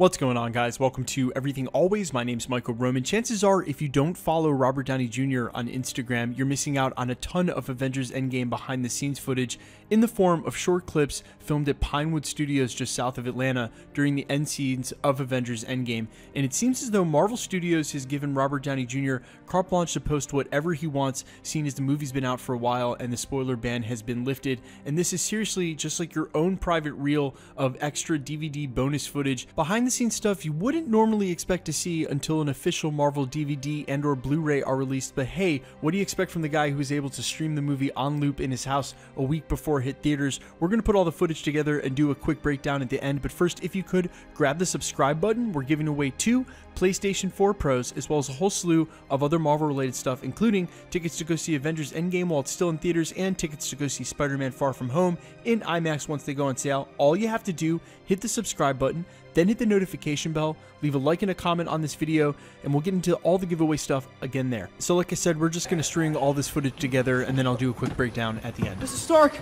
What's going on, guys? Welcome to Everything Always. My name's Michael Roman. Chances are, if you don't follow Robert Downey Jr. on Instagram, you're missing out on a ton of Avengers Endgame behind the scenes footage in the form of short clips filmed at Pinewood Studios just south of Atlanta during the end scenes of Avengers Endgame. And it seems as though Marvel Studios has given Robert Downey Jr. carte blanche to post whatever he wants, seeing as the movie's been out for a while and the spoiler ban has been lifted. And this is seriously just like your own private reel of extra DVD bonus footage behind the scenes stuff you wouldn't normally expect to see until an official Marvel DVD and or Blu-ray are released. But hey, what do you expect from the guy who was able to stream the movie on loop in his house a week before it hit theaters? We're going to put all the footage together and do a quick breakdown at the end. But first, if you could, grab the subscribe button. We're giving away two PlayStation 4 Pros, as well as a whole slew of other Marvel related stuff, including tickets to go see Avengers Endgame while it's still in theaters and tickets to go see Spider Man Far From Home in IMAX once they go on sale. All you have to do, hit the subscribe button, then hit the notification bell, leave a like and a comment on this video, and we'll get into all the giveaway stuff again there. So, like I said, we're just going to string all this footage together and then I'll do a quick breakdown at the end. Mrs. Stark!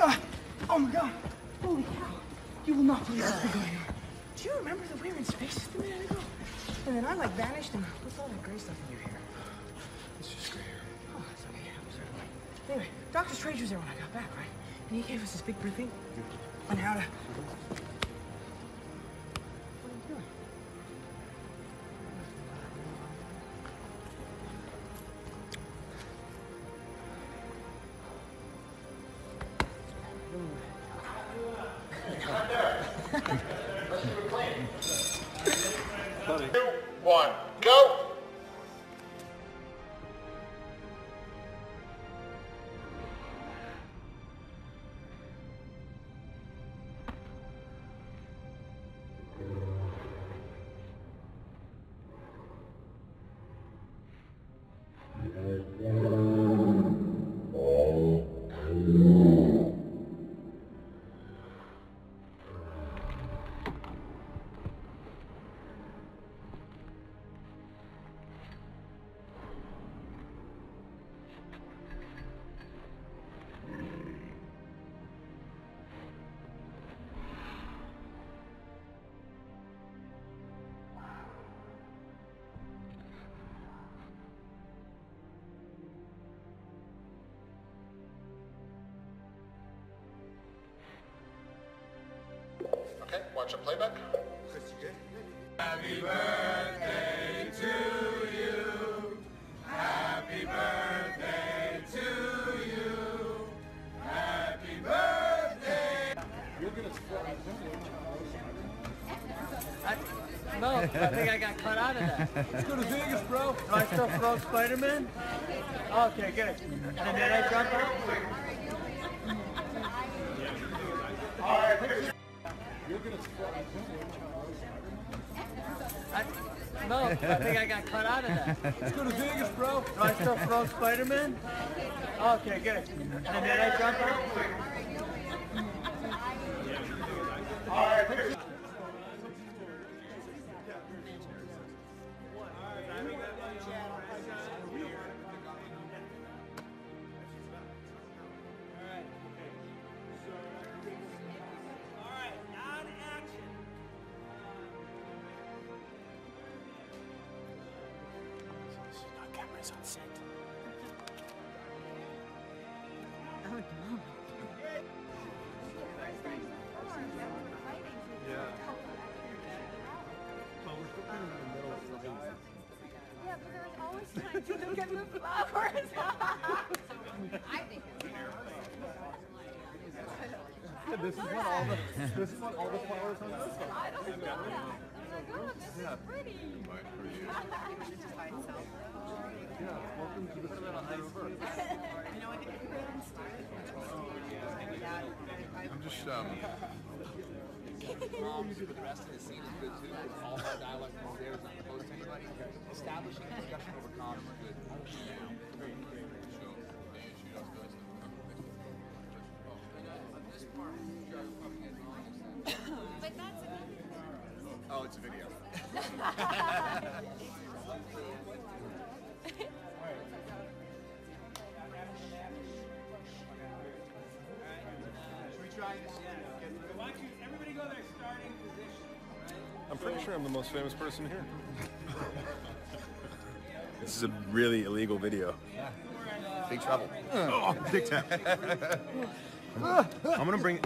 Ah, oh my god! Holy cow! You will not believe what's been going on. Do you remember that we were in space just a minute ago? And then I like vanished and what's all that gray stuff in your hair? It's just gray hair. Oh, it's okay. I'm sorry. Anyway, Doctor Strange was there when I got back, right? And he gave us this big briefing on how to. Okay, watch a playback. Chris, you good? Happy birthday to you. Happy birthday to you. Happy birthday. You're gonna I, no, I think I got cut out of that. Let's go to Vegas, bro. Do I still throw Spider-Man? Okay, good. And then I jump out? I think I got cut out of that. Let's go to Vegas, bro. Do I still throw Spider-Man? Okay, good. And then I jump out? Oh, yeah, but there's always time to look at the flowers. I think it's This is what all the this is what all the flowers on this one. I don't know that. I'm like, oh, this is pretty. Yeah, welcome to the I'm just, um, the rest of the scene is good too. With all our dialogue from there is not opposed to anybody. Establishing discussion over comms is good. But that's Oh, it's a video. I'm pretty sure I'm the most famous person here. This is a really illegal video. Big trouble. Oh, big time. I'm gonna bring.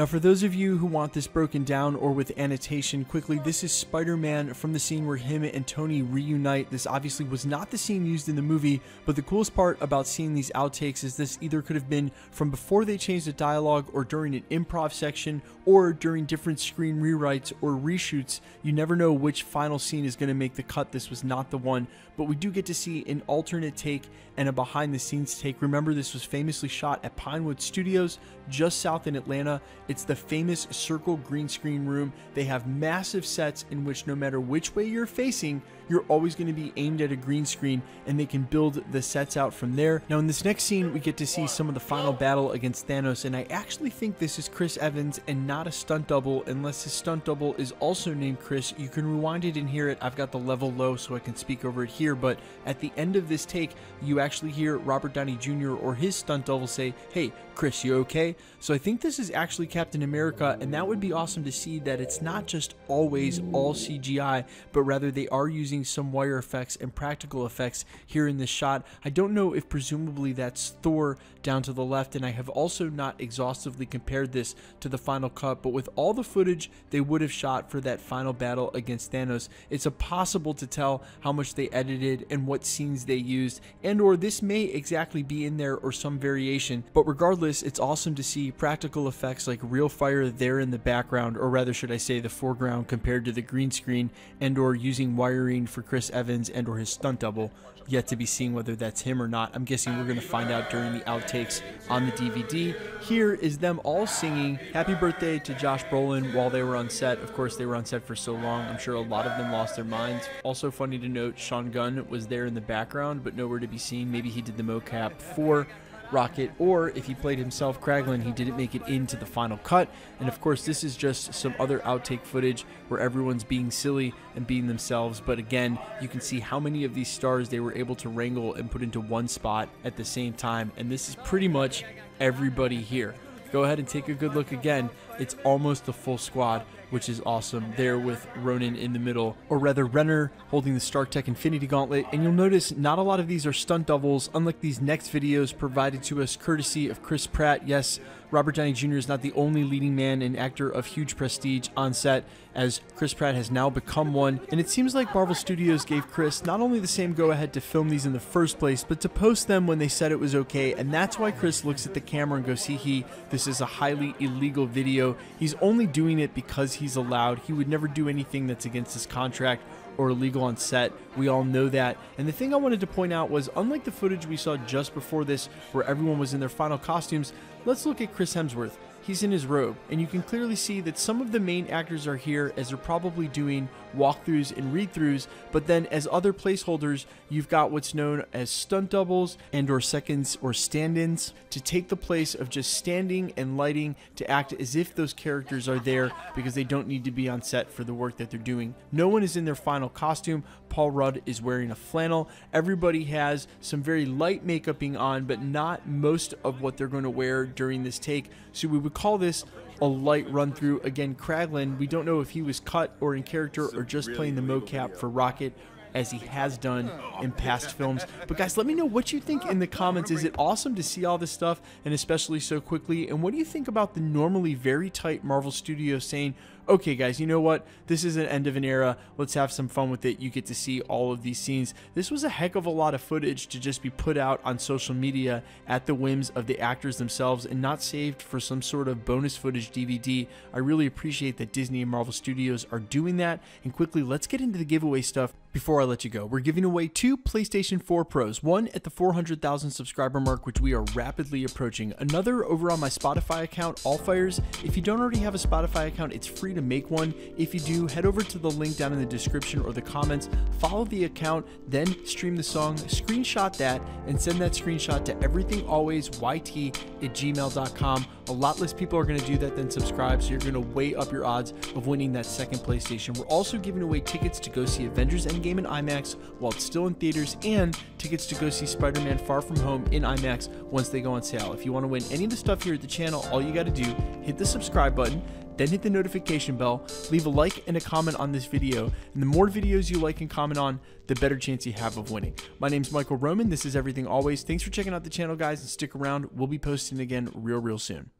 Now, for those of you who want this broken down or with annotation, quickly, this is Spider Man from the scene where him and Tony reunite. This obviously was not the scene used in the movie, but the coolest part about seeing these outtakes is this either could have been from before they changed the dialogue or during an improv section or during different screen rewrites or reshoots. You never know which final scene is going to make the cut. This was not the one, but we do get to see an alternate take and a behind the scenes take. Remember, this was famously shot at Pinewood Studios just south in Atlanta. It's the famous circle green screen room. They have massive sets in which no matter which way you're facing, you're always going to be aimed at a green screen and they can build the sets out from there. Now in this next scene, we get to see some of the final battle against Thanos and I actually think this is Chris Evans and not a stunt double unless his stunt double is also named Chris. You can rewind it and hear it. I've got the level low so I can speak over it here, but at the end of this take, you actually hear Robert Downey Jr. or his stunt double say, hey, Chris, you okay? So I think this is actually Captain America, and that would be awesome to see that it's not just always all CGI, but rather they are using some wire effects and practical effects here in this shot. I don't know if presumably that's Thor down to the left, and I have also not exhaustively compared this to the final cut, but with all the footage they would have shot for that final battle against Thanos, it's impossible to tell how much they edited and what scenes they used, and or this may exactly be in there or some variation, but regardless, it's awesome to see practical effects like real fire there in the background, or rather should I say the foreground compared to the green screen, and or using wiring for Chris Evans and or his stunt double. Yet to be seen whether that's him or not. I'm guessing we're going to find out during the outtakes on the DVD. Here is them all singing Happy Birthday to Josh Brolin while they were on set. Of course, they were on set for so long. I'm sure a lot of them lost their minds. Also funny to note, Sean Gunn was there in the background, but nowhere to be seen. Maybe he did the mocap for Rocket, or if he played himself, Kraglin, he didn't make it into the final cut. And of course, this is just some other outtake footage where everyone's being silly and being themselves. But again, you can see how many of these stars they were able to wrangle and put into one spot at the same time. And this is pretty much everybody here. Go ahead and take a good look again. It's almost the full squad which is awesome. There with Ronan in the middle, or rather Renner holding the Stark Tech Infinity Gauntlet. And you'll notice not a lot of these are stunt doubles, unlike these next videos provided to us courtesy of Chris Pratt. Yes, Robert Downey Jr. is not the only leading man and actor of huge prestige on set, as Chris Pratt has now become one. And it seems like Marvel Studios gave Chris not only the same go ahead to film these in the first place, but to post them when they said it was okay. And that's why Chris looks at the camera and goes, hee hee, this is a highly illegal video. He's only doing it because he's allowed. He would never do anything that's against his contract or illegal on set. We all know that. And the thing I wanted to point out was unlike the footage we saw just before this, where everyone was in their final costumes, let's look at Chris Hemsworth. He's in his robe, and you can clearly see that some of the main actors are here as they're probably doing walkthroughs and read-throughs, but then as other placeholders, you've got what's known as stunt doubles and or seconds or stand-ins to take the place of just standing and lighting to act as if those characters are there because they don't need to be on set for the work that they're doing. No one is in their final costume. Paul Rudd is wearing a flannel. Everybody has some very light makeuping on, but not most of what they're going to wear during this take. So we would call this a light run through. Again, Kraglin, we don't know if he was cut or in character or just playing the mocap for Rocket as he has done in past films. But guys, let me know what you think in the comments. Is it awesome to see all this stuff and especially so quickly? And what do you think about the normally very tight Marvel Studios saying, okay, guys, you know what? This is an end of an era. Let's have some fun with it. You get to see all of these scenes. This was a heck of a lot of footage to just be put out on social media at the whims of the actors themselves and not saved for some sort of bonus footage DVD. I really appreciate that Disney and Marvel Studios are doing that. And quickly, let's get into the giveaway stuff before I let you go. We're giving away two PlayStation 4 Pros, one at the 400,000 subscriber mark, which we are rapidly approaching. Another over on my Spotify account, All Fires. If you don't already have a Spotify account, it's free to make one. If you do, head over to the link down in the description or the comments, follow the account, then stream the song, screenshot that, and send that screenshot to everythingalwaysyt at gmail.com. A lot less people are going to do that than subscribe, so you're going to weigh up your odds of winning that second PlayStation. We're also giving away tickets to go see Avengers Endgame in IMAX while it's still in theaters, and tickets to go see Spider Man Far From Home in IMAX once they go on sale. If you want to win any of the stuff here at the channel, all you got to do, hit the subscribe button then hit the notification bell, leave a like and a comment on this video, and the more videos you like and comment on, the better chance you have of winning. My name's Michael Roman. This is Everything Always. Thanks for checking out the channel, guys, and stick around. We'll be posting again real, real soon.